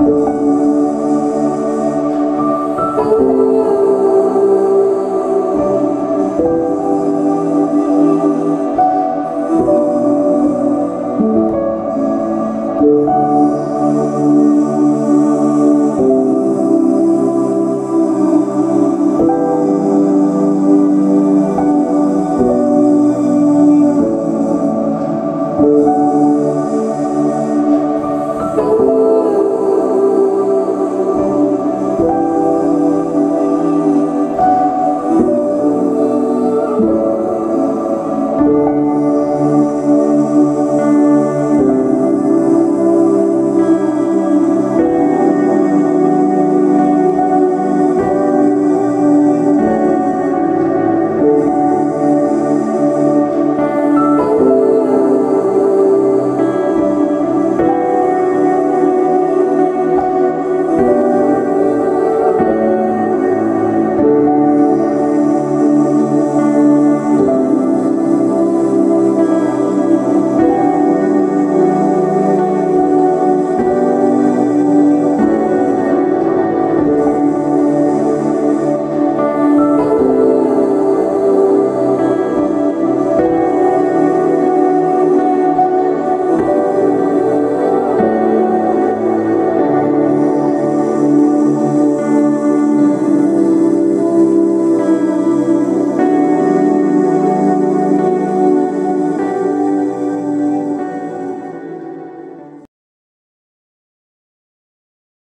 Música